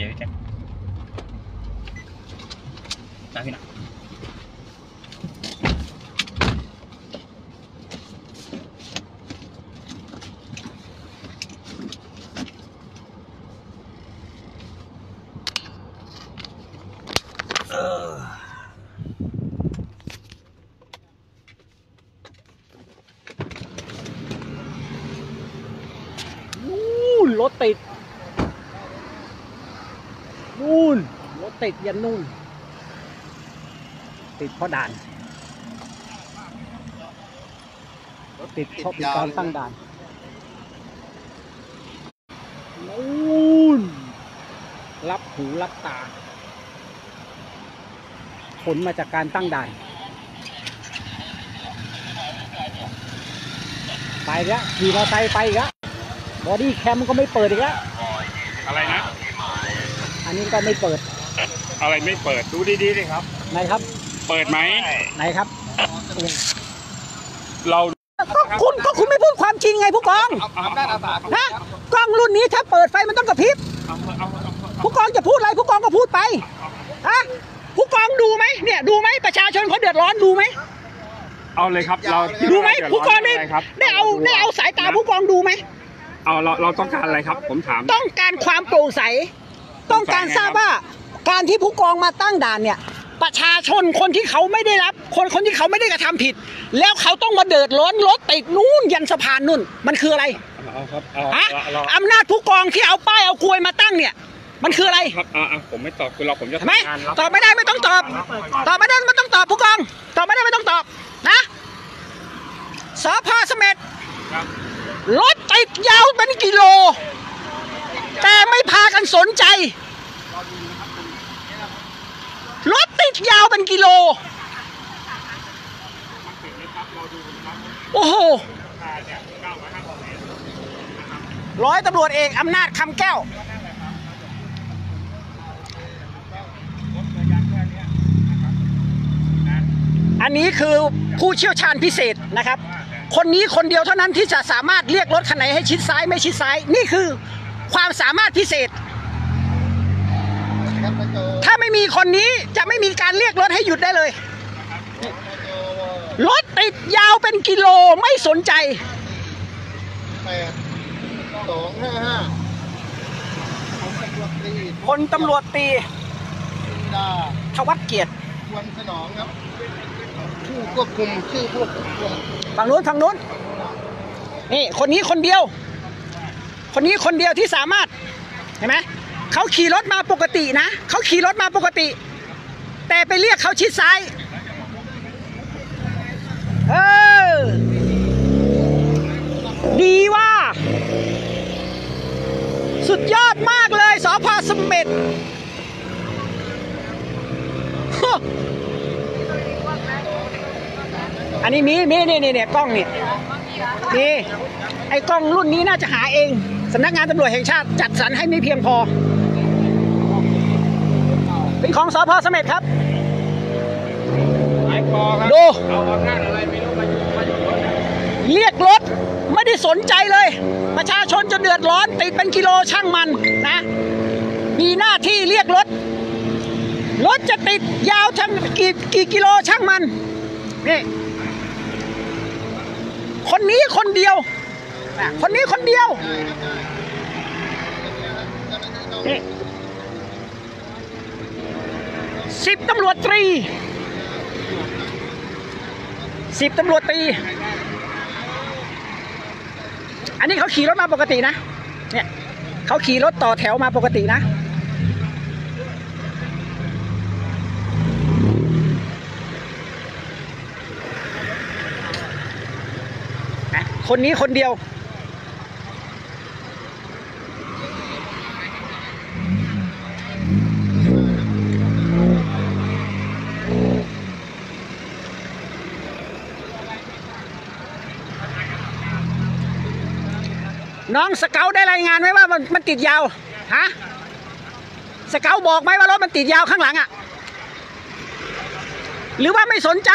พี่แจ็คนะพี่นะเออ นู่นรถติด นู่นรถ ติดยันนู่นติดเพราะด่านรถติดเพราะมีการตั้งด่านนู่นรับหูรับตา ผลมาจากการตั้งด่าน ไปอีกแล้วขี่มอเตอร์ไซค์ไปอีกแล้ว body cam ก็ไม่เปิดอีกแล้วอะไรนะ อันนี้ก็ไม่เปิด อะไรไม่เปิดดูดีๆเลยครับ ไหนครับเปิดไหมไหนครับ เราก็คุณก็คุณไม่พูดความจริงไงผู้กองเอาได้อาสานะกล้องรุ่นนี้ถ้าเปิดไฟมันต้องกระพริบเอาเอาเอาผู้กองจะพูดอะไรผู้กองก็พูดไปฮะผู้กองดูไหมเนี่ยดูไหมประชาชนเขาเดือดร้อนดูไหมเอาเลยครับ เราดูไหมผู้กองได้ะรครับได้เอาได้เอาสายตาผู้กองดูไหมเอาเราเราต้องการอะไรครับ ผมถาม ต้องการความโปร่งใส ต้องการทราบว่า การที่ผู้กองมาตั้งด่านเนี่ย ประชาชนคนที่เขาไม่ได้รับ คนคนที่เขาไม่ได้กระทำผิด แล้วเขาต้องมาเดือดร้อนรถติดนู่นยันสะพานนู่น มันคืออะไรเอาครับเอาฮะเราอำนาจผู้กองที่เอาป้ายเอากลวยมาตั้งเนี่ย มันคืออะไรครับอ่าผมไม่ตอบคือเราผมจะเห็นไหมทำงานรับตอบไม่ได้ไม่ต้องตอบ ตอบไม่ได้ไม่ต้องตอบผู้กอง ตอบไม่ได้ไม่ต้องตอบนะสพเสม็ดครับรถติดยาวเป็นกิโล แต่ไม่พากันสนใจ รถติดยาวเป็นกิโล โอ้โหร้อยตำรวจเอกอำนาจคำแก้ว อันนี้คือผู้เชี่ยวชาญพิเศษนะครับ คนนี้คนเดียวเท่านั้นที่จะสามารถเรียกรถคันไหนให้ชิดซ้ายไม่ชิดซ้าย นี่คือความสามารถพิเศษ ไม่มีคนนี้จะไม่มีการเรียกรถให้หยุดได้เลย รถติดยาวเป็นกิโลไม่สนใจแปดสองห้าห้าพลตำรวจตีดาทวัฒน์เกียรติควรสนองครับผู้ควบคุมชื่อผู้ควบคุมฝั่งนู้นฝั่งนู้น นี่ คนนี้คนเดียว คนนี้คนเดียวที่สามารถ เห็นไหม เขาขี่รถมาปกตินะเขาขี่รถมาปกติ แต่ไปเรียกเขาชิดซ้ายเออดีว่า สุดยอดมากเลยสพสมเม็ดฮะอันนี้มีมีนี่นี่เนี่ยกล้องนี่นี่ไอ้กล้องรุ่นนี้น่าจะหาเองสำนักงานตำรวจแห่งชาติจัดสรรให้ไม่เพียงพอ เป็นของสพสมเม็ดครับหายคอครับดูเอาอำนาจอะไรไม่รู้มาอยู่มาอยู่รถเนี่ยเรียกรถไม่ได้สนใจเลย ประชาชนจะเดือดร้อน ติดเป็นกิโลช่างมันนะ มีหน้าที่เรียกรถ รถจะติดยาวทั้งกี่กี่กิโลช่างมันนี่คนนี้คนเดียวอะคนนี้คนเดียวนี่ สิบตำรวจตรีสิบตำรวจตรีอันนี้เขาขี่รถมาปกตินะ เนี่ยเขาขี่รถต่อแถวมาปกตินะ คนนี้คนเดียว น้องสเกลได้รายงานไหมว่ามันมันติดยาวฮะสเกลบอกไหมว่ารถมันติดยาวข้างหลังอะ่ะ หรือว่าไม่สนใจ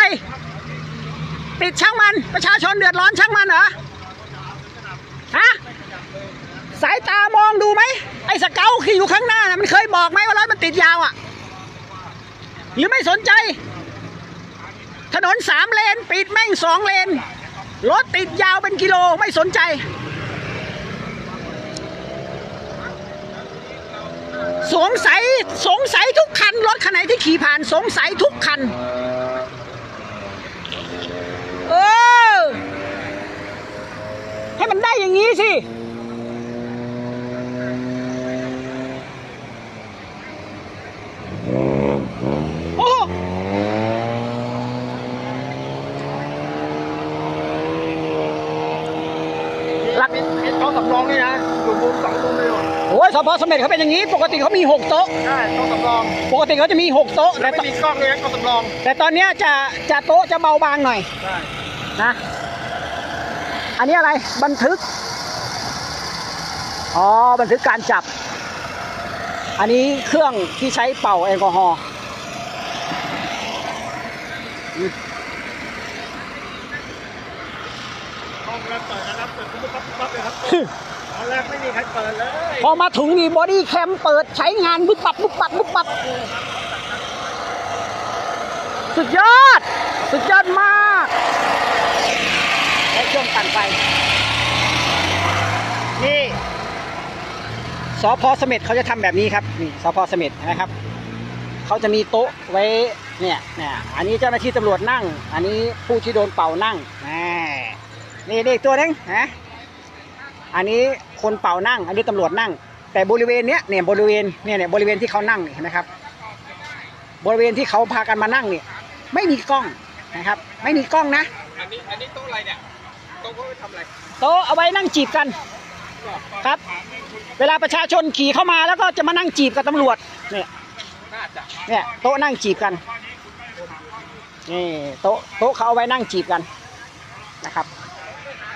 ติดช่างมันประชาชนเดือดร้อนช่างมันเหรอฮะสายตามองดูไหมไอ้สเก๋าขี่อยู่ข้างหน้านะมันเคยบอกไหมว่ารถมันติดยาวอะ หรือไม่สนใจ ถนนสามเลนปิดแม่งสองเลนรถติดยาวเป็นกิโลไม่สนใจ สงสัยสงสัยทุกคัน รถคันไหนที่ขี่ผ่านสงสัยทุกคัน เออ ให้มันได้อย่างนี้สิ โอ้โหหลัก เห็นโต๊ะสำรองนี่นะอยู่มุมสองมุมเลยว่ะ โอ้ยสพสมเด็จเขาเป็นอย่างนี้ ปกติเขามี 6 โต๊ะ ใช่โต๊ะสำรองปกติเขาจะมี 6 โต๊ะแล้แต่วไม่มีกล้องเลยนะโต๊ะสำรองแต่ตอนเนี้ยจะจะโต๊ะจะเบาบางหน่อยใช่นะอันนี้อะไรบันทึก อ๋อ บันทึกการจับ อันนี้เครื่องที่ใช้เป่าแอลกอฮอล์ห้องแรกเปิดนะครับเปิดปุ๊บปั๊บปั๊บเลยครับตอน แรกไม่มีใครเปิดเลย พอมาถึงนี่ body cam เปิดใช้งานปุ๊บปั๊บปุ๊บปั๊บปุ๊บปั๊บ สุดยอด สุดยอดมากและเครื่องปั่นไฟนี่สภ.เสม็ดเขาจะทำแบบนี้ครับ นี่สภ.เสม็ดนะครับ เขาจะมีโต๊ะไว้เนี่ยเนี่ยอันนี้เจ้าหน้าที่ตำรวจนั่ง อันนี้ผู้ที่โดนเป่านั่งแหมนี่นี่อีกตัวหนึงนะ อันนี้คนเป่านั่ง อันนี้ตำรวจนั่ง แต่บริเวณเนี้ยเนี่ยบริเวณเนี่ยเนี่ยบริเวณที่เขานั่งเนี่ยเห็นะครับ บริเวณที่เขาพากันมานั่งเนี่ยไม่มีกล้องนะครับ ไม่มีกล้องนะ อันนี้อันนี้โต๊ะอะไรเนี่ยโต๊ะเขาไปทำอะไรโต๊ะเอาไว้นั่งจีบกันครับ เวลาประชาชนขี่เข้ามาแล้วก็จะมานั่งจีบกับตำรวจเนี่ยน่าจะเนี่ยโต๊ะนั่งจีบกันนี่โต๊ะโต๊ะเขาเอาไว้นั่งจีบกันนะครับ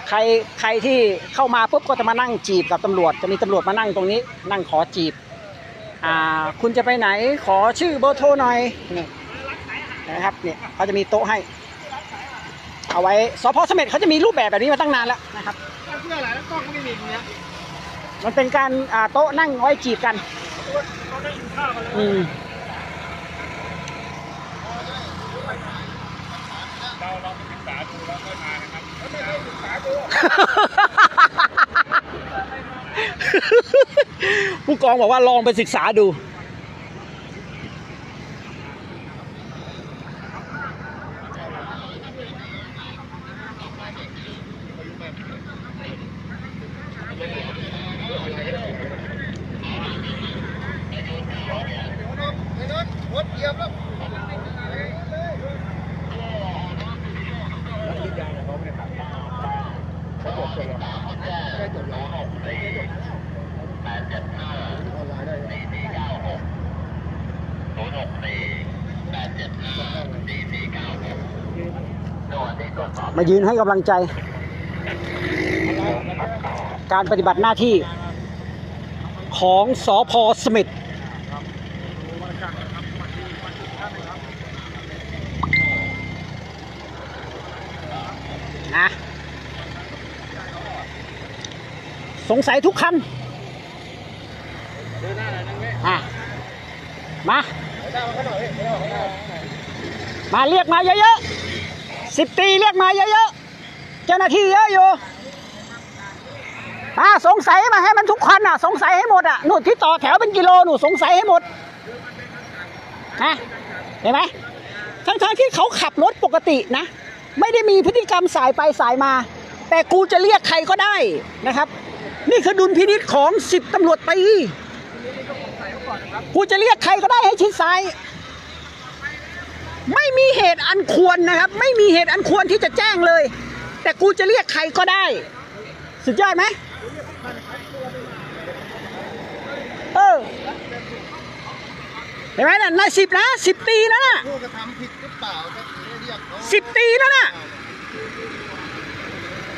ใครใครที่เข้ามาปุ๊บก็จะมานั่งจีบกับตำรวจ จะมีตำรวจมานั่งตรงนี้ นั่งขอจีบอ่าคุณจะไปไหนขอชื่อเบอร์โทรหน่อยนี่นะครับเนี่ยเขาจะมีโต๊ะให้ เอาไว้สพเสม็ดเขาจะมีรูปแบบแบบนี้มาตั้งนานแล้วนะครับเพื่ออะไรแล้วกล้องก็ไม่มีตรงเนี้ยมันเป็นการอ่าโต๊ะนั่งไว้จีบกันเขาได้กินข้าวกันแล้ว อืม เราลองไปศึกษาดูแล้วค่อยมานะครับไม่ได้ศึกษาดูผู้กองบอกว่าลองไปศึกษาดู ไอ้นั่นรถเหยียบแล้ว มา ยืนให้กำลังใจ การปฏิบัติหน้าที่ของสอพอสมิธนะสงสัยทุกคันอะมา มาเอาไม่เอามาเรียกมาเยอะๆ สิบตีเรียกมาเยอะๆ เจ้าหน้าที่เยอะอยู่มาสงสัยมาให้มันทุกคันอะ สงสัยให้หมดอะหนูที่ต่อแถวเป็นกิโลหนูสงสัยให้หมดนะเห็นไหมทั้งๆที่เขาขับรถปกตินะ ไม่ได้มีพฤติกรรมสายไปสายมา แต่กูจะเรียกใครก็ได้นะครับ นี่คือดุลพินิษของสิบตำรวจตีกูจะเรียกใครก็ได้ให้ชิดซ้าย ไม่มีเหตุอันควรนะครับ ไม่มีเหตุอันควรที่จะแจ้งเลย แต่กูจะเรียกใครก็ได้ สุดยอดไหมเออเห็นไหมน่ะนายสิบนะสิบตีแล้วนะผู้กระทำผิดหรือเปล่าจะเรียกเขาสิบตีแล้วนะ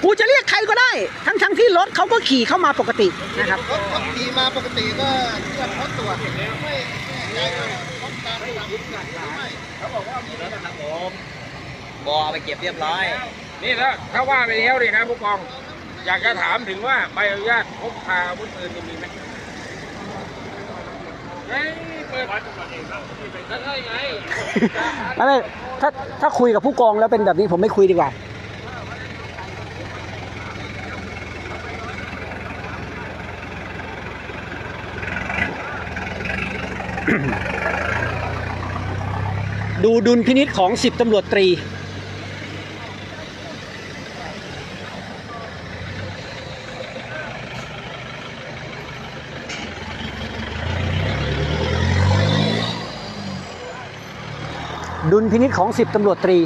กูจะเรียกใครก็ได้ ทั้งทั้งๆที่รถเขาก็ขี่เข้ามาปกตินะครับรถเขาขี่มาปกติก็เรียกเขาตรวจไม่ไม่แน่ใจว่าเขาการกระทำ ผิดหรือไม่บอเอาไปเก็บเรียบร้อย นี่ถ้าถ้าว่าไปแล้วดินะผู้กอง อยากจะถามถึงว่าใบอนุญาตพกพาอาวุธปืนนี่มีไหมเฮ้ยเปิดร้อยตำรวจเอกครับก็ใช่ไงไม่ไม่ถ้าถ้าคุยกับผู้กองแล้วเป็นแบบนี้ผมไม่คุยดีกว่า ดูดุลพินิษของสิบตำรวจตรี ดุลพินิษของสิบตำรวจตรี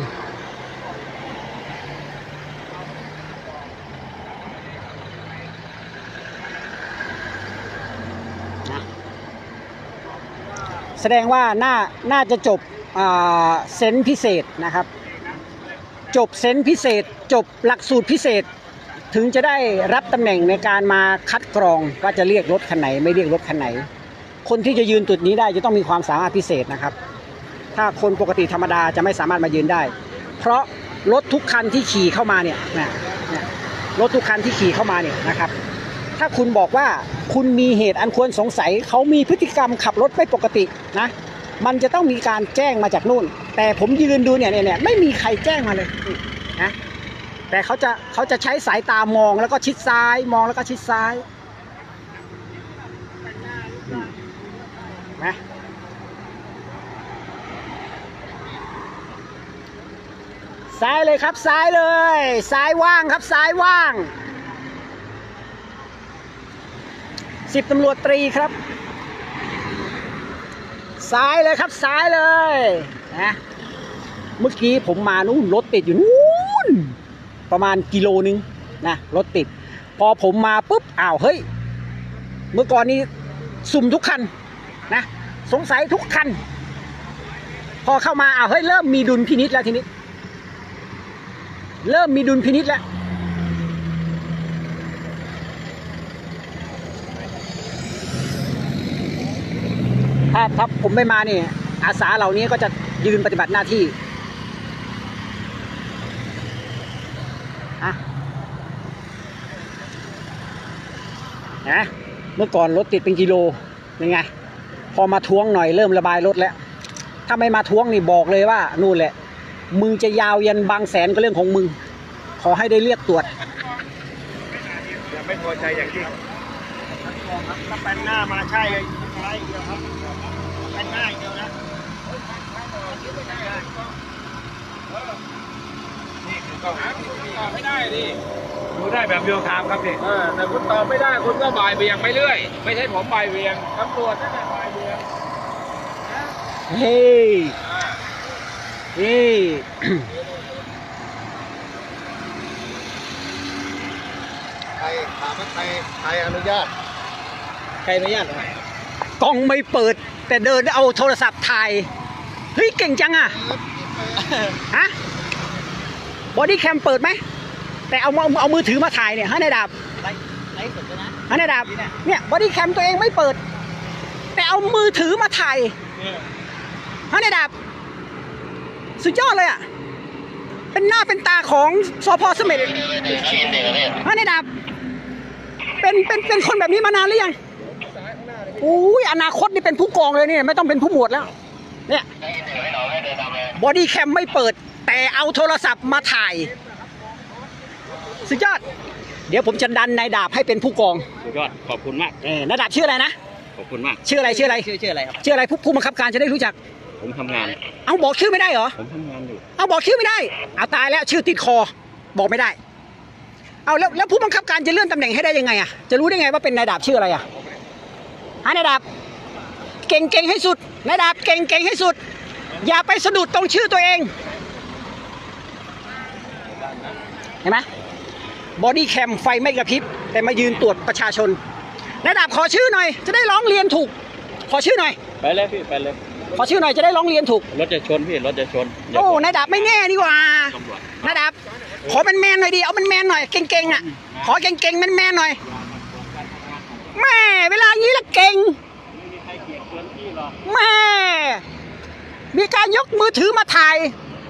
แสดงว่าน่าน่าจะจบ เซนพิเศษนะครับ จบเซนพิเศษ จบหลักสูตรพิเศษ ถึงจะได้รับตำแหน่งในการมาคัดกรองว่าจะเรียกรถคันไหน ไม่เรียกรถคันไหน คนที่จะยืนจุดนี้ได้จะต้องมีความสามารถพิเศษนะครับ ถ้าคนปกติธรรมดาจะไม่สามารถมายืนได้ เพราะรถทุกคันที่ขี่เข้ามาเนี่ยนะเนี่ยรถทุกคันที่ขี่เข้ามาเนี่ยนะครับ ถ้าคุณบอกว่าคุณมีเหตุอันควรสงสัย เขามีพฤติกรรมขับรถไม่ปกตินะ มันจะต้องมีการแจ้งมาจากนู่น แต่ผมยืนดูเนี่ยเนี่ยไม่มีใครแจ้งมาเลยนะแต่เขาจะเขาจะใช้สายตามองแล้วก็ชิดซ้าย มองแล้วก็ชิดซ้ายนะซ้ายเลยครับซ้ายเลย ซ้ายว่างครับซ้ายว่างสิบตำรวจตรีครับ ซ้ายเลยครับซ้ายเลยนะเมื่อกี้ผมมานู่นรถติดอยู่นู่นประมาณกิโลนึงนะรถติด พอผมมาปุ๊บอ้าวเฮ้ย เมื่อก่อนนี้สุ่มทุกคันนะสงสัยทุกคัน พอเข้ามาอ้าวเฮ้ยเริ่มมีดุลพินิษแล้วทีนี้ เริ่มมีดุลพินิษแล้ว ถ้าถ้าผมไม่มาเนี่ยอาสาเหล่านี้ก็จะยืนปฏิบัติหน้าที่อะนะเมื่อก่อนรถติดเป็นกิโลยังไง พอมาท้วงหน่อยเริ่มระบายรถแล้ว ถ้าไม่มาท้วงนี่บอกเลยว่านู่นแหละ มึงจะยาวยันบางแสนก็เรื่องของมึง ขอให้ได้เรียกตรวจยังไม่พอใจอย่างที่ถ้าเป็นหน้ามาใช่เลยอะ ไรเดียวครับเป็นหน้าอย่างเดียวนะนี่คือต้องตอบไม่ได้ดิดูได้แบบเรียลไทม์ครับพี่เออแต่คุณตอบไม่ได้คุณก็บ่ายเบี่ยงไปเรื่อย ไม่ใช่ผมบ่ายเบี่ยงตำรวจนั่นแหละบ่ายเบี่ยงเฮ้ยเฮ้ยใครถามว่าใครใครอนุญาต ใครอนุญาต กล้องไม่เปิด แต่เดินเอาโทรศัพท์ถ่ายเฮ้ยเก่งจังอะฮะ body cam เปิดไหมแต่เอาเอาเอามือถือมาถ่ายเนี่ยฮะในายดาบไล่ไล่สดด้วยนะฮะในายดาบเนี่ยบอดี้แคมตัวเองไม่เปิด แต่เอามือถือมาถ่ายฮะในายดาบสุดยอดเลยอะเป็นหน้าเป็นตาของสพเสม็ดฮะในายดาบเป็นเป็นเป็นคนแบบนี้มานานหรือยัง อุ้ยอนาคตนี่เป็นผู้กองเลยเนี่ยไม่ต้องเป็นผู้หมวดแล้ว เนี่ยบอดี้แคมไม่เปิด แต่เอาโทรศัพท์มาถ่าย สุดยอด เดี๋ยวผมจะดันนายดาบให้เป็นผู้กองสุดยอดขอบคุณมากเออนายดาบชื่ออะไรนะขอบคุณมาก ชื่ออะไรชื่ออะไรชื่อชื่ออะไรครับชื่ออะไรผู้ผู้บังคับการจะได้รู้จัก ผมทำงาน เอาบอกชื่อไม่ได้เหรอผมทำงานอยู่เอาบอกชื่อไม่ได้เอาตายแล้วชื่อติดคอ บอกไม่ได้ เอาแล้วแล้วผู้บังคับการจะเลื่อนตำแหน่งให้ได้ยังไงอะจะรู้ได้ไงว่าเป็นนายดาบชื่ออะไรอะ ฮะนายดาบเก่งเก่งให้สุดนายดาบเก่งเก่งให้สุด อย่าไปสะดุดตรงชื่อตัวเอง เห็นไหม body cam ไฟไม่กระพริบ แต่มายืนตรวจประชาชนนายดาบขอชื่อหน่อย จะได้ร้องเรียนถูก ขอชื่อหน่อย ไปเลยพี่ไปเลย ขอชื่อหน่อยจะได้ร้องเรียนถูก รถจะชนพี่รถจะชนโอ้นายดาบไม่แน่นี่หว่าตำรวจ นายดาบขอเป็นแมนๆหน่อยดิเอาเป็นแมนๆหน่อยเก่งๆอะ ขอเก่งๆแมนๆหน่อย แม่เวลางี้ละเก่งแม่มีการยกมือถือมาถ่าย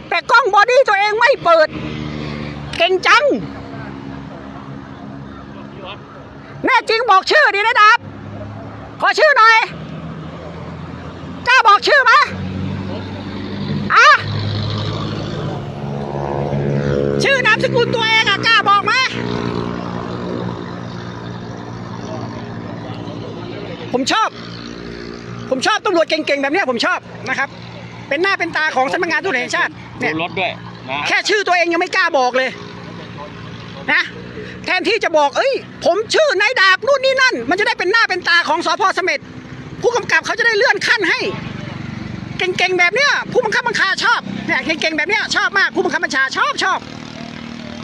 แต่กล้องบอดี้ตัวเองไม่เปิด เก่งจัง แน่จริงบอกชื่อดินายดาบขอชื่อหน่อยชื่อไหมอะชื่อนามสกุลตัวเองอะกล้าบอกไหมผมชอบ ผมชอบตำรวจเก่งๆแบบเนี้ยผมชอบนะครับ เป็นหน้าเป็นตาของสำนักงานตำรวจแห่งชาติเนี่ยดูรถด้วยนะแค่ชื่อตัวเองยังไม่กล้าบอกเลยนะแทนที่จะบอกเอ้ย ผมชื่อนายดาบนู่นนี่นั่น มันจะได้เป็นหน้าเป็นตาของสพเสม็ดผู้กำกับเขาจะได้เลื่อนขั้นให้ เก่งๆแบบเนี้ยผู้บังคับบัญชาชอบเนี่ยเก่งๆแบบเนี้ยชอบมากผู้บังคับบัญชาชอบชอบ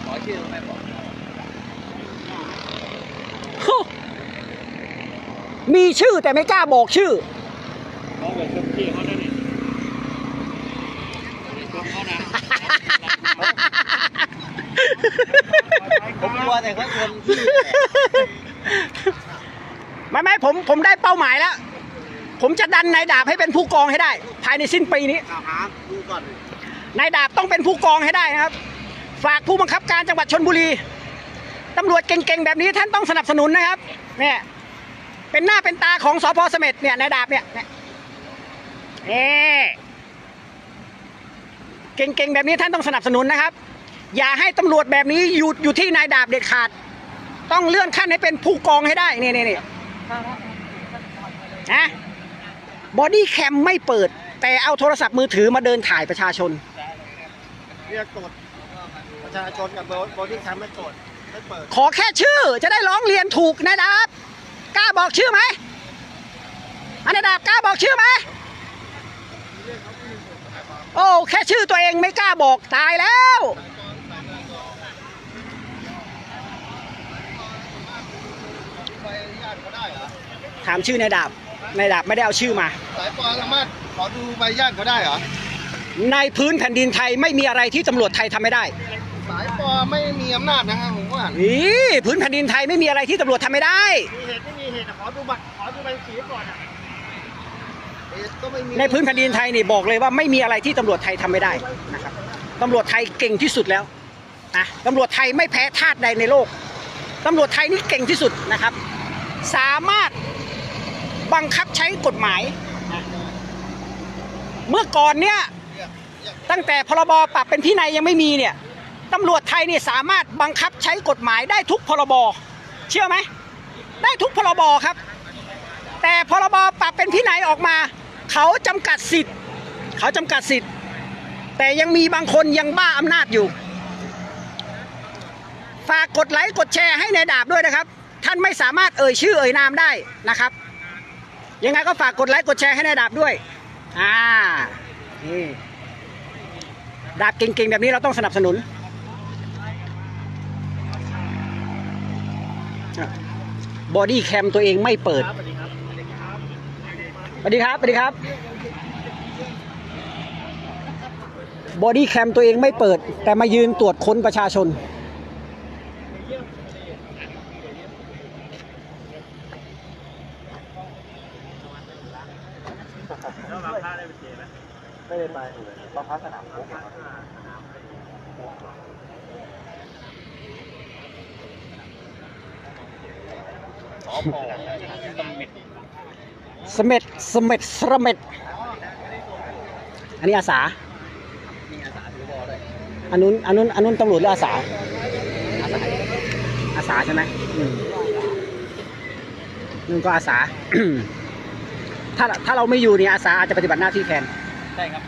ขอชื่อไม่บอกโอ้มีชื่อแต่ไม่กล้าบอกชื่อ เขาเป็นเจ้าที่เขาด้วยนี่ชมเขานะ ผมกลัว แต่เขาชนพี่ไม่ไม่ผมผมได้เป้าหมายแล้ว ผมจะดันนายดาบให้เป็นผู้กองให้ได้ ภายในสิ้นปีนี้หาดูก่อนนายดาบต้องเป็นผู้กองให้ได้นะครับ ฝากผู้บังคับการจังหวัดชนบุรีตำรวจเก่งๆแบบนี้ท่านต้องสนับสนุนนะครับเนี่ยเป็นหน้าเป็นตาของสพเสม็ดเนี่ยนายดาบเนี่ยเนี่ยเก่งๆแบบนี้ท่านต้องสนับสนุนนะครับ อย่าให้ตำรวจแบบนี้อยู่อยู่ที่นายดาบเด็ดขาด ต้องเลื่อนขั้นให้เป็นผู้กองให้ได้นี่นี่นี่นะบอดี้แคมไม่เปิด แต่เอาโทรศัพท์มือถือมาเดินถ่ายประชาชน เรียกตรวจประชาชนกับโบดี้แคมไม่ตรวจไม่เปิดขอแค่ชื่อจะได้ร้องเรียนถูกนะครับกล้าบอกชื่อไหมอันนดาบกล้าบอกชื่อไหมโอ้แค่ชื่อตัวเองไม่กล้าบอกตายแล้ว ใบอนุญาตเขาได้เหรอ ถามชื่อนายดาบนายดาบไม่ได้เอาชื่อมา สายปอสามารถขอดูใบอนุญาตเขาได้เหรอ ในพื้นแผ่นดินไทยไม่มีอะไรที่ตำรวจไทยทำไม่ได้ สายปอไม่มีอำนาจนะครับผมว่านี่พื้นแผ่นดินไทยไม่มีอะไรที่ตำรวจทำไม่ได้ มีเหตุไม่มีเหตุขอดูบัตรขอดูใบขับขี่ก่อนอะเหตุก็ไม่มีในพื้นแผ่นดินไทยนี่บอกเลยว่าไม่มีอะไรที่ตำรวจไทยทำไม่ได้นะครับตำรวจไทยเก่งที่สุดแล้วนะตำรวจไทยไม่แพ้ทาสใดในโลกตำรวจไทยนี่เก่งที่สุดนะครับ สามารถบังคับใช้กฎหมาย เมื่อก่อนเนี่ยตั้งแต่พรบปรับเป็นพินัยยังไม่มีเนี่ยตำรวจไทยเนี่ยสามารถบังคับใช้กฎหมายได้ทุกพรบเชื่อไหมได้ทุกพรบครับ แต่พรบปรับเป็นพินัยออกมา เขาจำกัดสิทธิ์ เขาจำกัดสิทธิ์ แต่ยังมีบางคนยังบ้าอำนาจอยู่ ฝากกดไลค์กดแชร์ให้ในดาบด้วยนะครับ ท่านไม่สามารถเอ่ยชื่อเอ่ยนามได้นะครับ ยังไงก็ฝากกดไลค์กดแชร์ให้ในายดาบด้วยอ่านี่ดาบเก่งๆแบบนี้เราต้องสนับสนุนบอดี้แคมตัวเองไม่เปิดสวัสดีครับสวัสดีครับบอดี้แคมตัวเองไม่เปิด แต่มายืนตรวจค้นประชาชน ไม่ได้ไปต้องพักสนามคุกสเม็ดสเม็ดสเม็ดอันนี้อาสา อันนู้นอันนู้นอันนู้นตำรวจหรืออาสา อาสาใช่ไหมอืมนู่นก็อาสา ถ้าถ้าเราไม่อยู่เนี่ยอาสาอาจจะปฏิบัติหน้าที่แทน ใช่ครับ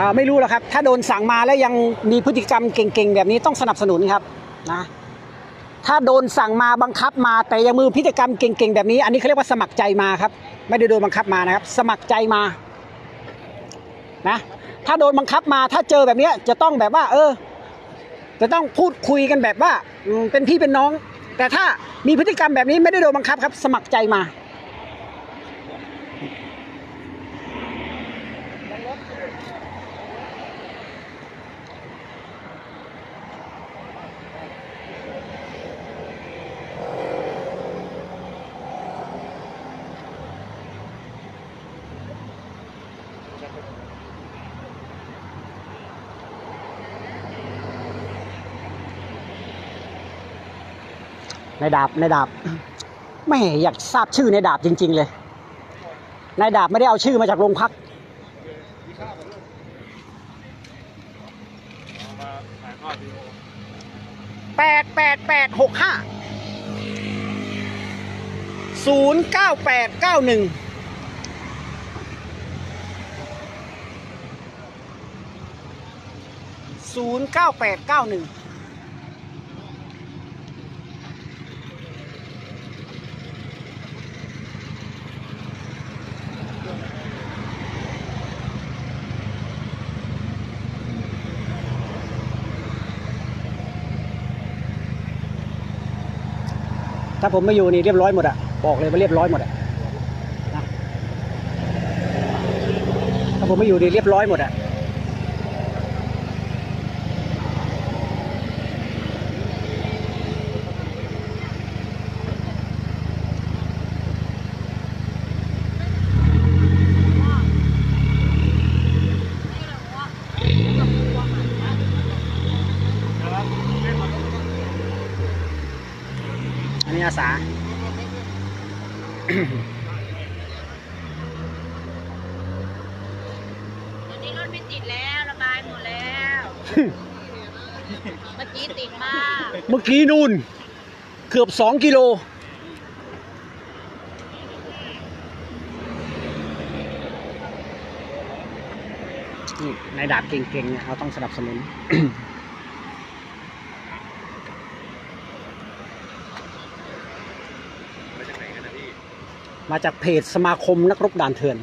อ่าไม่รู้หรอกครับ ถ้าโดนสั่งมาแล้วยังมีพฤติกรรมเก่งๆ แบบนี้ต้องสนับสนุนครับนะถ้าโดนสั่งมาบังคับมาแต่ยังมือพฤติกรรมเก่งๆ แบบนี้ อันนี้เขาเรียกว่าสมัครใจมาครับ ไม่ได้โดนบังคับมานะครับ สมัครใจมานะถ้าโดนบังคับมาถ้าเจอแบบนี้จะต้องแบบว่า เออ จะต้องพูดคุยกันแบบว่าเป็นพี่เป็นน้อง แต่ถ้ามีพฤติกรรมแบบนี้ไม่ได้โดนบังคับครับ สมัครใจมา ดาบในดาบแม่อยากทราบชื่อนายดาบจริง ๆ เลยนายดาบไม่ได้เอาชื่อมาจากโรงพักแปดแปดแปดหกห้าศูนย์เก้าแปดเก้าหนึ่งศูนย์เก้าแปดเก้าหนึ่ง ถ้าผมไม่อยู่นี่เรียบร้อยหมดอะบอกเลยว่าเรียบร้อยหมดอะนะถ้าผมไม่อยู่นี่เรียบร้อยหมดอะ อันนี้อาสาตอนนี้รถไม่ติดแล้วระบายหมดแล้ว เมื่อกี้ติดมาก เมื่อกี้นู่น เกือบสองกิโล นี่นายดาบเก่งๆเนี่ยเราต้องสนับสนุน มาจากเพจสมาคมนักรบด่านเถื่อน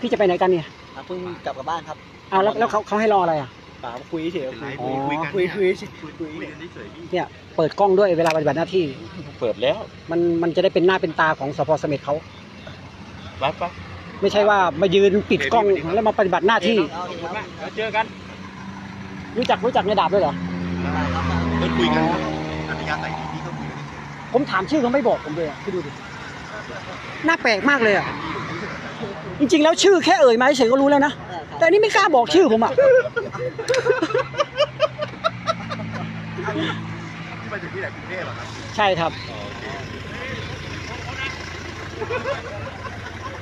พี่จะไปไหนกันเนี่ยอะเพิ่งกลับกับบ้านครับเอาแล้วแล้วเขาเขาให้รออะไรอะเปล่าคุยเฉยๆคุยอ๋อคุยกันคุยคุยคุยกันเฉยเนี่ยเปิดกล้องด้วยเวลาปฏิบัติหน้าที่ เปิดแล้ว มันมันจะได้เป็นหน้าเป็นตาของสพเสม็ดเขารับปะไม่ใช่ว่ามายืนปิดกล้องแล้วมาปฏิบัติหน้าที่เอาดีครับแล้วเจอกัน รู้จักรู้จักในดาบด้วยเหรอก็คุยกันอัธยาศัยดีพี่ก็คุยกันผมถามชื่อเขาไม่บอกผมเลยอะพี่ดูดิ น่าแปลกมากเลยอะจริงๆแล้วชื่อแค่เอ่ยมาเฉยๆก็รู้แล้วนะแต่อันนี่ไม่กล้าบอกชื่อผมอะที่มาถึงที่ไหนกรุงเทพอะครับใช่ครับ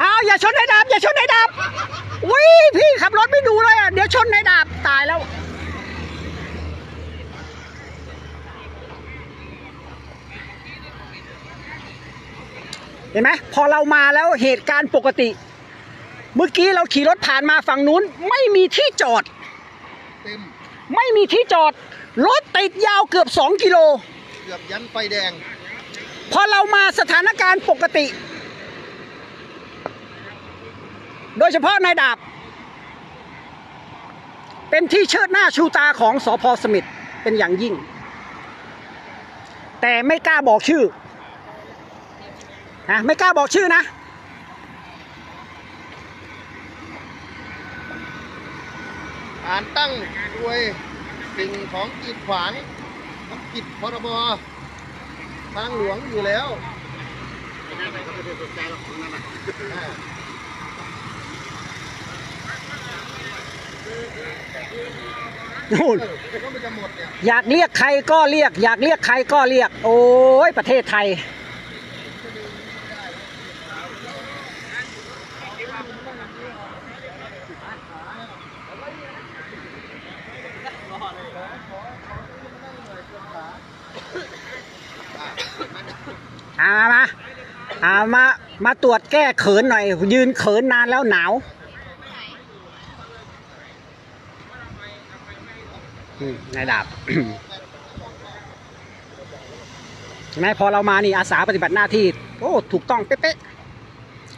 เอาอย่าชนในดาบอย่าชนในดาบวิพี่ขับรถไม่ดูเลยอะเดี๋ยวชนในดาบตายแล้ว ห็นไหมพอเรามาแล้วเหตุการณ์ปกติ เมื่อกี้เราขี่รถผ่านมาฝั่งนู้น ไม่มีที่จอดเต็มไม่มีที่จอด รถติดยาวเกือบ 2 กิโล เกือบยันไฟแดง พอเรามาสถานการณ์ปกติ โดยเฉพาะนายดาบ เป็นที่เชิดหน้าชูตาของสอพอสมิธเป็นอย่างยิ่ง แต่ไม่กล้าบอกชื่อ นะไม่กล้าบอกชื่อนะ อ่านตั้งโดยสิ่งของกีดขวางมันผิดพรบทางหลวงอยู่แล้วอ่านู่นก็มันจะหมดเนี่ยอยากเรียกใครก็เรียก อยากเรียกใครก็เรียก โอ้ยประเทศไทย อามาเอามา มาตรวจแก้เขินหน่อย ยืนเขินนานแล้วหนาว นายดาบเห็นไหมพอเรามานี่อาสาปฏิบัติหน้าที่ โอ้ ถูกต้องเป๊ะๆ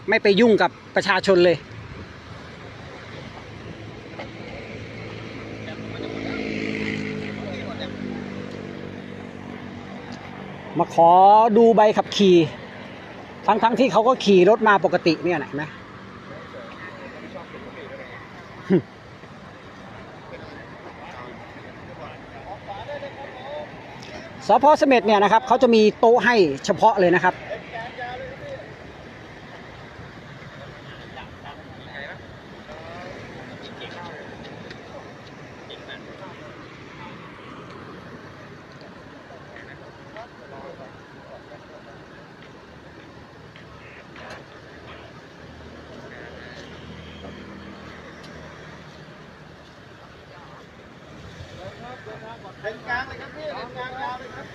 ไม่ไปยุ่งกับประชาชนเลย มาขอดูใบขับขี่ทั้งๆที่เขาก็ขี่รถมาปกติเนี่ยนะเห็นไหมสพเสม็ดเนี่ยนะครับเขาจะมีโต๊ะให้เฉพาะเลยนะครับ เป็นกลางเลยครับพี่เป็นกลางยาวเลยครับ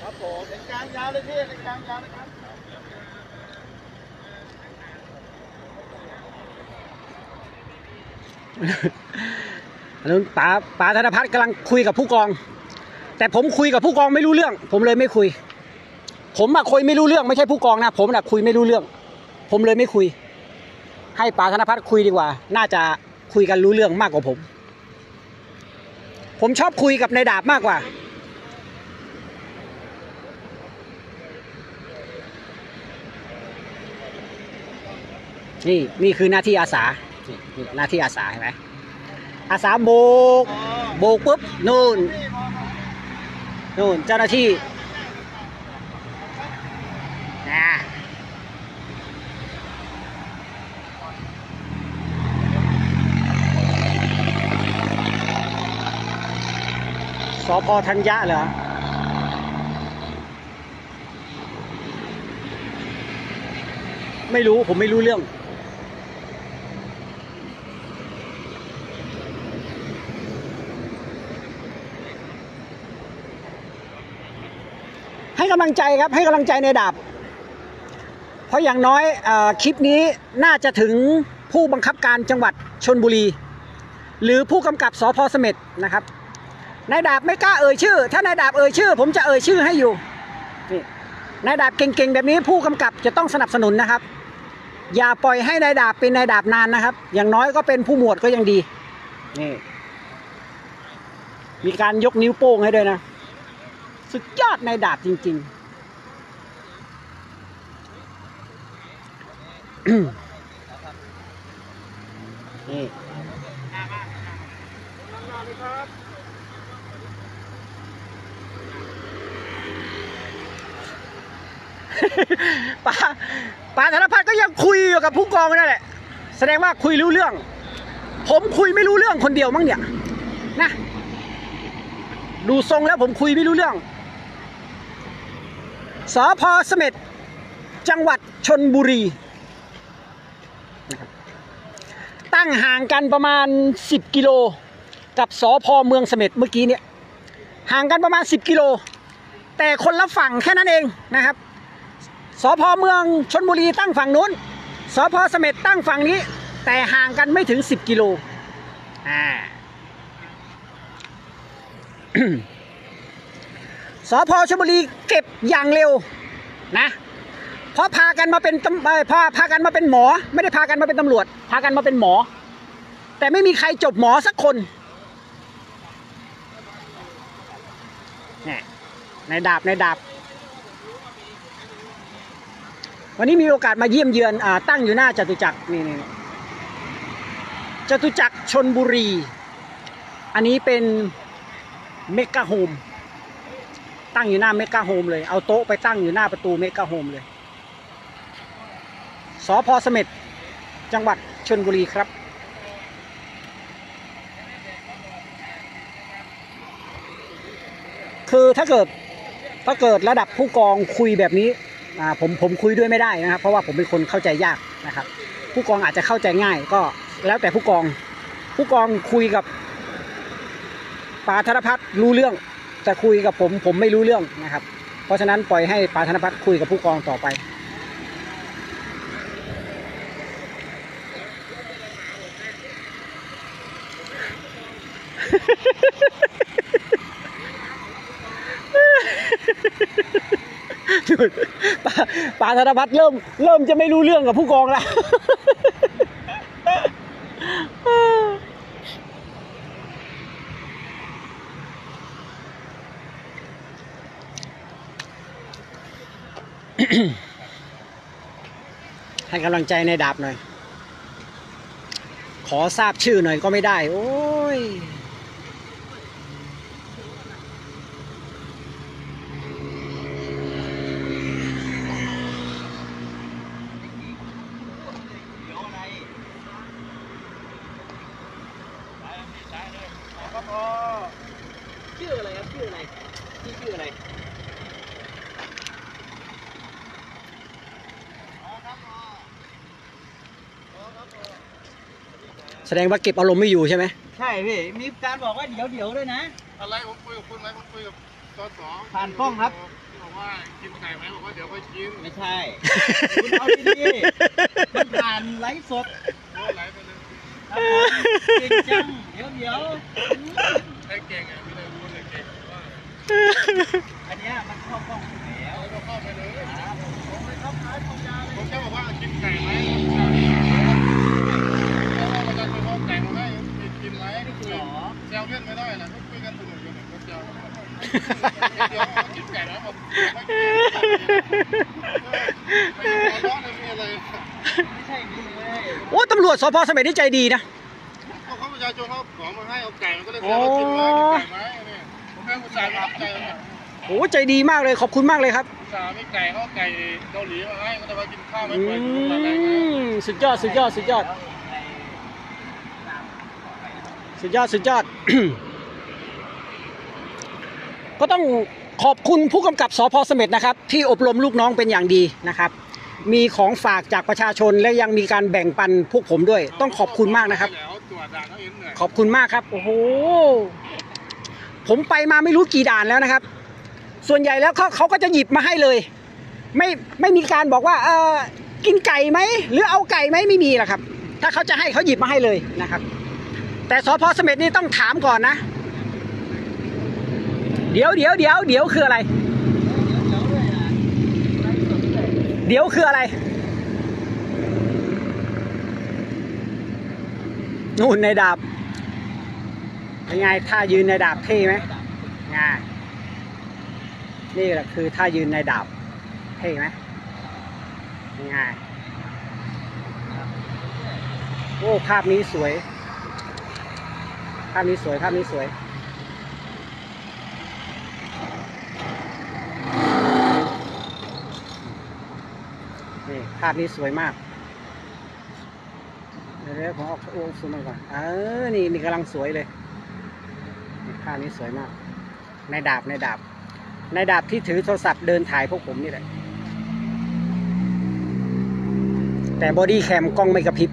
ครับผมเป็นกลางยาวเลยพี่เป็นกลางยาวเลยครับอันนั้นป๋าป๋าธนพัฒน์กำลังคุยกับผู้กอง แต่ผมคุยกับผู้กองไม่รู้เรื่อง ผมเลยไม่คุย ผมอะคุยไม่รู้เรื่องไม่ใช่ผู้กองนะผมอะคุยไม่รู้เรื่อง ผมเลยไม่คุย ให้ป๋าธนพัฒน์คุยดีกว่า น่าจะ คุยกันรู้เรื่องมากกว่าผม ผมชอบคุยกับนายดาบมากกว่า นี่นี่คือหน้าที่อาสา หน้าที่อาสาเห็นไหมอาสาโบก โบกปุ๊บนู่นนู่นเจ้าหน้าที่ พธัญญะเหรอไม่รู้ผมไม่รู้เรื่อง ให้กำลังใจครับให้กำลังใจในดาบ เพราะอย่างน้อยอคลิปนี้น่าจะถึงผู้บังคับการจังหวัดชนบุรี หรือผู้กำกับสพเสม็ดนะครับ นายดาบไม่กล้าเอ่ยชื่อ ถ้านายดาบเอ่ยชื่อ ผมจะเอ่ยชื่อให้อยู่นี่นายดาบเก่งๆแบบนี้ผู้กำกับจะต้องสนับสนุนนะครับ อย่าปล่อยให้นายดาบเป็นนายดาบนานนะครับ อย่างน้อยก็เป็นผู้หมวดก็ยังดีนี่มีการยกนิ้วโป้งให้ด้วยนะ สุดยอดในดาบจริง ๆนี่ ป้าป้าธนพัฒน์ก็ยังคุยอยู่กับผู้กองนั่นแหละ แสดงว่าคุยรู้เรื่อง ผมคุยไม่รู้เรื่องคนเดียวมั้งเนี่ย นะ ดูทรงแล้วผมคุยไม่รู้เรื่องสพเสม็ดจังหวัดชนบุรี ตั้งห่างกันประมาณ 10 กิโล กับสพเมืองเสม็ดเมื่อกี้เนี่ย ห่างกันประมาณ 10 กิโล แต่คนละฝั่งแค่นั้นเองนะครับ สพเมืองชนบุรีตั้งฝั่งนู้น สพเสม็ดตั้งฝั่งนี้ แต่ห่างกันไม่ถึง 10 กิโลอ่าสพชลบุรีเก็บอย่างเร็วนะเพราะพากันมาเป็นตำเอ่อพาพากันมาเป็นหมอ ไม่ได้พากันมาเป็นตำรวจ พากันมาเป็นหมอ แต่ไม่มีใครจบหมอสักคนนี่ในดาบในดาบ วันนี้มีโอกาสมาเยี่ยมเยือนอตั้งอยู่หน้าจตุจักรนี่นี่จตุจักรชนบุรี อันนี้เป็นเมกะโฮมตั้งอยู่หน้าเมกะโฮมเลย เอาโต๊ะไปตั้งอยู่หน้าประตูเมกะโฮมเลยสภ.เสม็ดจังหวัดชนบุรีครับ คือถ้าเกิดถ้าเกิดระดับผู้กองคุยแบบนี้ ผมผมคุยด้วยไม่ได้นะครับ เพราะว่าผมเป็นคนเข้าใจยากนะครับ ผู้กองอาจจะเข้าใจง่าย ก็แล้วแต่ผู้กอง ผู้กองคุยกับปาธนพัฒน์รู้เรื่อง แต่คุยกับผมผมไม่รู้เรื่องนะครับ เพราะฉะนั้นปล่อยให้ปาธนพัฒน์คุยกับผู้กองต่อไปปา ปาธนพัฒน์เริ่มเริ่มจะไม่รู้เรื่องกับผู้กองแล้วให้กำลังใจในดาบหน่อย ขอทราบชื่อหน่อยก็ไม่ได้ โอ้ย ชื่ออะไรครับ ชื่ออะไรชื่อชื่ออะไร ค แสดงว่าเก็บอารมณ์ไม่อยู่ใช่ไหมใช่พี่ มีการบอกว่าเดี๋ยวเดี๋ยวด้วยนะ อะไรผมคุยกับคุณไหมผมคุยกับสสผ่านกล้องครับ บอกว่ากินไก่ไหมบอกว่าเดี๋ยวค่อยกินไม่ใช่ คุณเอาดีๆมันผ่านไลฟ์สดโอ้ไหลไปเลยครับผมจริงจังเดี๋ยวเดี๋ยวไอ้เก่งไงไม่ได้รู้เลยเก่งว่าอันเนี้ยมันเข้ากล้องอยู่แล้วเราเข้าไปเลยครับผมแค่บอกว่ากินไก่ไหมแล้วว่าประชาชนเขาไก่มาให้กินไหมคุยแซวเล่น ไม่ได้นะคุยกันสนุกกันนะแซวเดี๋ยวกินไก่แล้วบอกไม่กินไม่ร้อนเลยมีอะไรไม่ใช่นี่เลยโอ้ตำรวจสพเสม็ดนี่ใจดีนะเขาเขาประชาชนเขาขอมาให้เอาไก่มันก็เลยแซวว่ากินไหมกินไก่ไหมนี่ผมแค่ผู้ชายรับใจเนี่ยโอ้ใจดีมากเลยขอบคุณมากเลยครับสามีไก่เขาไก่เกาหลีมาให้ก็จะมากินข้าวไม่อืปล่อยกินอะไรไงมสุดยอดสุดยอดสุดยอด สุดยอดสุดยอด ก็ต้องขอบคุณผู้กำกับสพเสม็ดนะครับ ที่อบรมลูกน้องเป็นอย่างดีนะครับ มีของฝากจากประชาชนและยังมีการแบ่งปันพวกผมด้วย ต้องขอบคุณมากนะครับขอยขอบคุณมากครับ โอ้โห ผมไปมาไม่รู้กี่ด่านแล้วนะครับ ส่วนใหญ่แล้วเขาเขาก็จะหยิบมาให้เลย ไม่ไม่มีการบอกว่า เออกินไก่ไหมหรือเอาไก่ไหมไม่มีหรอกครับ ถ้าเขาจะให้เขาหยิบมาให้เลยนะครับ แต่สพเสม็ดนี่ต้องถามก่อนนะ เดี๋ยวเดี๋ยวเดี๋ยวเดี๋ยวคืออะไร เดี๋ยวคืออะไรนู่นในดาบเป็นไงท่ายืนในดาบเท่ไหมง่ายนี่แหละคือท่ายืนในดาบเท่ไหมง่ายโอ้ภาพนี้สวย ภาพนี้สวยภาพนี้สวย นี่ภาพนี้สวยมาก เดี๋ยวผมเอาโอ้ซูมมาก่อน เออ นี่นี่กำลังสวยเลยภาพนี้สวยมาก ในดาบในดาบ ในดาบที่ถือโทรศัพท์เดินถ่ายพวกผมนี่แหละ แต่บอดี้แคมกล้องไม่กระพริบ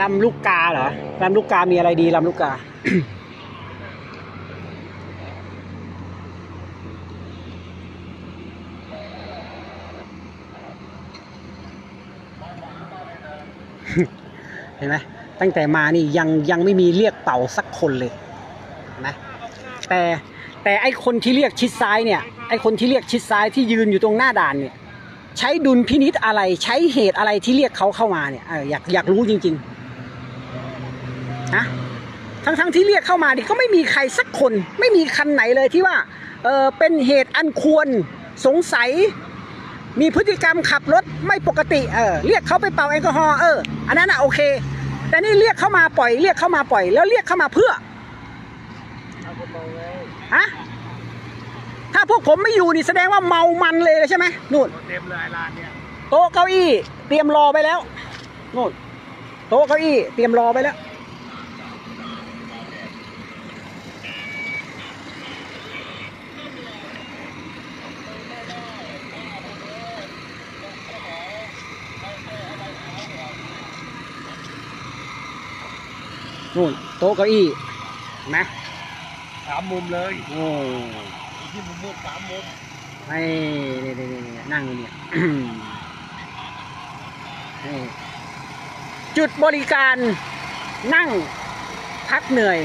ลำลูกกาเหรอลำลูกกามีอะไรดีลำลูกกา เห็นไหมตั้งแต่มานี่ยังยังไม่มีเรียกเป่าสักคนเลยเห็นไหมแต่แต่ไอคนที่เรียกชิดซ้ายเนี่ยไอคนที่เรียกชิดซ้ายที่ยืนอยู่ตรงหน้าด่านเนี่ย ใช้ดุลพินิษอะไรใช้เหตุอะไรที่เรียกเขาเข้ามาเนี่ยเอออยากอยากรู้จริง ๆ นะทั้งทั้งที่เรียกเข้ามาดิก็ไม่มีใครสักคน ไม่มีคันไหนเลยที่ว่าเออเป็นเหตุอันควรสงสัย มีพฤติกรรมขับรถไม่ปกติเออเรียกเขาไปเป่าแอลกอฮอล์เอออันนั้นอะโอเค แต่นี่เรียกเข้ามาปล่อยเรียกเข้ามาปล่อย แล้วเรียกเข้ามาเพื่อฮะถ้าพวกผมไม่อยู่นี่แสดงว่าเมามันเลยใช่ไหมนู่นเต็มเลยร้านเนี่ยโต๊ะเก้าอี้เตรียมรอไปแล้วนู่นโต๊ะเก้าอี้เตรียมรอไปแล้ว นู่นโต๊ะเก้าอี้เห็นไหมสามมุมเลยโอ้ที่มุมมืดสามมุมให้นี่นี่นี่นี่นั่งอยู่เนี่ยนี่จุดบริการนั่งพักเหนื่อย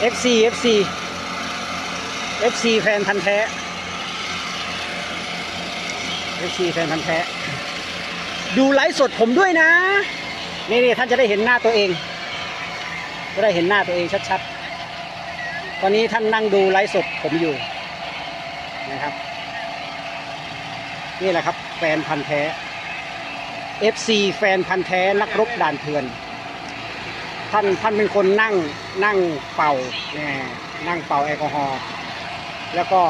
FC FC FC แฟนพันธ์แท้ FC แฟนพันธ์แท้ ดูไลฟ์สดผมด้วยนะ นี่นี่ท่านจะได้เห็นหน้าตัวเอง จะได้เห็นหน้าตัวเองชัดๆ ตอนนี้ท่านนั่งดูไลฟ์สดผมอยู่นะครับ นี่แหละครับแฟนพันธ์แท้ FC แฟนพันธ์แท้นักรบด่านเถื่อน ท่านท่านเป็นคนนั่งนั่งเป่าเนี่ยนั่งเป่าแอลกอฮอล์แล้วก็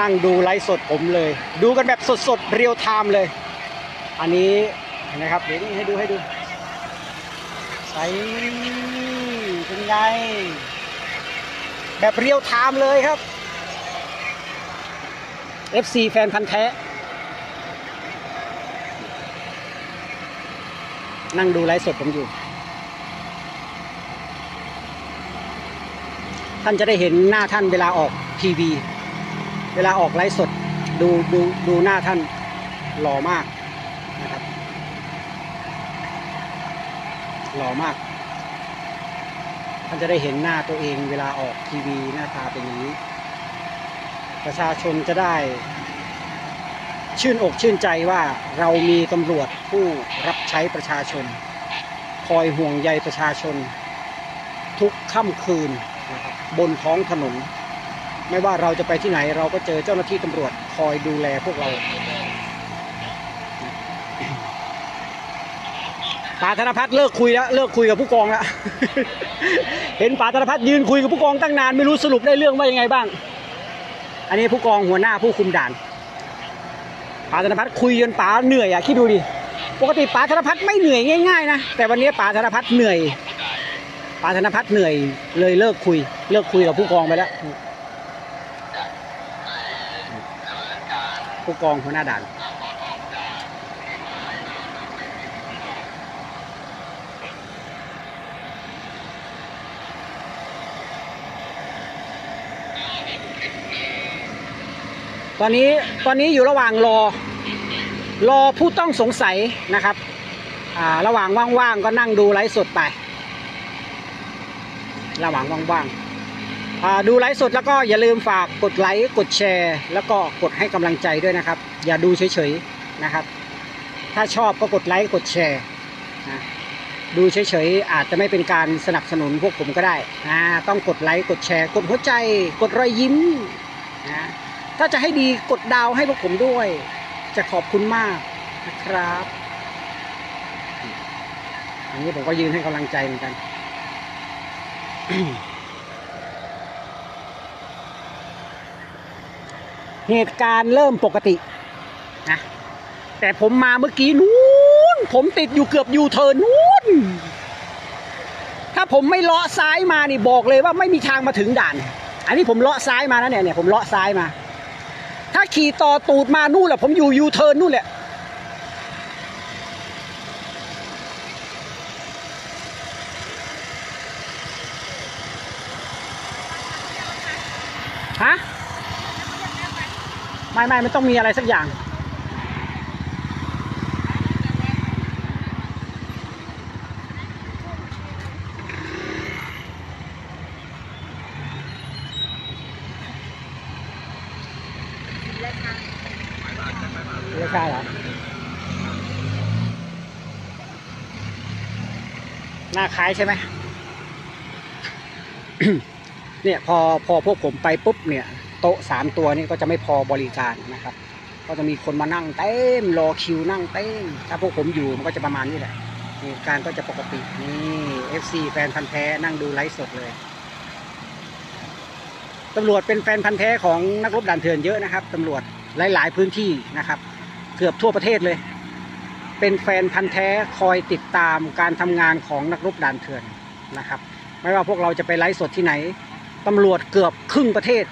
นั่งดูไลฟ์สดผมเลย ดูกันแบบสดๆ real time เลย อันนี้เห็นนะครับเดี๋ยวนี้ให้ดูให้ดูใสเป็นไง แบบ real time เลยครับ FC แฟนพันธุ์แท้ นั่งดูไลฟ์สดผมอยู่ ท่านจะได้เห็นหน้าท่านเวลาออกทีวี เวลาออกไลฟ์สดดูดูดูหน้าท่านหล่อมากนะครับหล่อมาก ท่านจะได้เห็นหน้าตัวเองเวลาออกทีวีหน้าตาเป็นอย่างนี้ ประชาชนจะได้ ชื่นอกชื่นใจว่าเรามีตำรวจผู้รับใช้ประชาชน คอยห่วงใยประชาชน ทุกค่ำคืน บนท้องถนน ไม่ว่าเราจะไปที่ไหนเราก็เจอเจ้าหน้าที่ตำรวจคอยดูแลพวกเราป๋าธนพัฒน์เลิกคุยแล้วเลิกคุยกับผู้กองแล้ว เห็นป๋าธนพัฒน์ยืนคุยกับผู้กองตั้งนานไม่รู้สรุปได้เรื่องว่ายังไงบ้าง อันนี้ผู้กองหัวหน้าผู้คุมด่านป๋าธนพัฒน์คุยจนป๋าเหนื่อยอะคิดดูดิปกติป๋าธนพัฒน์ไม่เหนื่อยง่ายๆนะแต่วันนี้ป๋าธนพัฒน์เหนื่อย ป๋าธนพัฒน์เหนื่อยเลยเลิกคุย เลิกคุยกับผู้กองไปแล้วผู้กองหัวหน้าด่านตอนนี้ตอนนี้อยู่ระหว่างรอ รอผู้ต้องสงสัยนะครับ ระหว่างว่างๆก็นั่งดูไลฟ์สดไป ระหว่างว่างๆดูไลฟ์สดแล้วก็อย่าลืมฝากกดไลค์กดแชร์ แล้วก็กดให้กำลังใจด้วยนะครับ อย่าดูเฉยๆนะครับ ถ้าชอบก็กดไลค์กดแชร์นะดูเฉยๆอาจจะไม่เป็นการสนับสนุนพวกผมก็ได้นะต้องกดไลค์กดแชร์ กดหัวใจ กดรอยยิ้มนะถ้าจะให้ดีกดดาวให้พวกผมด้วย จะขอบคุณมากนะครับ อันนี้ผมก็ยืนให้กำลังใจเหมือนกัน เหตุการณ์เริ่มปกตินะแต่ผมมาเมื่อกี้นู้น ผมติดอยู่เกือบยูเทิร์นนู้น ถ้าผมไม่เลาะซ้ายมานี่บอกเลยว่าไม่มีทางมาถึงด่าน อันนี้ผมเลาะซ้ายมานะเนี่ยเนี่ยผมเลาะซ้ายมา ถ้าขี่ต่อตูดมานู่นแหละผมอยู่ยูเทิร์นนู่นแหละ ฮะ ไม่ไม่มันต้องมีอะไรสักอย่าง ไม่ใช่เหรอ หน้าคล้ายใช่ไหม เนี่ยพอพอพวกผมไปปุ๊บเนี่ย โต๊ะสามตัวนี้ก็จะไม่พอบริการนะครับ ก็จะมีคนมานั่งเต็มรอคิวนั่งเต็มถ้าพวกผมอยู่มันก็จะประมาณนี้แหละการก็จะปกตินี่ FC แฟนพันธ์แท้นั่งดูไลฟ์สดเลยตำรวจเป็นแฟนพันธ์แท้ของนักรบด่านเถื่อนเยอะนะครับตำรวจหลาย ๆ พื้นที่นะครับ เกือบทั่วประเทศเลย เป็นแฟนพันธ์แท้คอยติดตามการทำงานของนักรบด่านเถื่อนนะครับ ไม่ว่าพวกเราจะไปไลฟ์สดที่ไหนตำรวจเกือบครึ่งประเทศ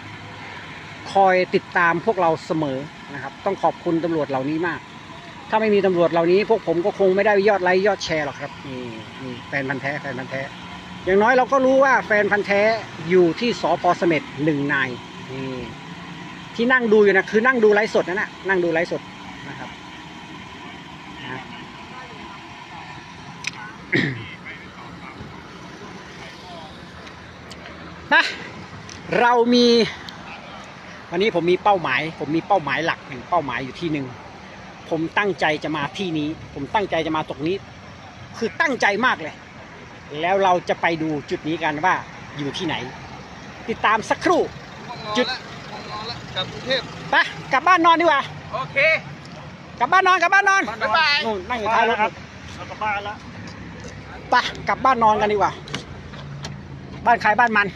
คอยติดตามพวกเราเสมอนะครับ ต้องขอบคุณตำรวจเหล่านี้มาก ถ้าไม่มีตำรวจเหล่านี้พวกผมก็คงไม่ได้ยอดไลค์ยอดแชร์หรอกครับนี่นี่แฟนพันธ์แท้แฟนพันธ์แท้ อย่างน้อยเราก็รู้ว่าแฟนพันธ์แท้อยู่ที่สพเสม็ดหนึ่งนายนี่ที่นั่งดูอยู่นะคือนั่งดูไลฟ์สดนั่นนะนั่งดูไลฟ์สดนะครับนะนะเรามี วันนี้ผมมีเป้าหมาย ผมมีเป้าหมายหลักหนึ่งเป้าหมายอยู่ที่หนึ่งผมตั้งใจจะมาที่นี้ ผมตั้งใจจะมาตรงนี้ คือตั้งใจมากเลย แล้วเราจะไปดูจุดนี้กันว่าอยู่ที่ไหน ติดตามสักครู่ จุดกลับกรุงเทพไปกลับบ้านนอนดีกว่าโอเคกลับบ้านนอนกลับบ้านนอนบ๊ายบายนู่นนั่งอยู่ท้ายรถเรากลับบ้านแล้วไปกลับบ้านนอนกันดีกว่า บ้านใครบ้านมัน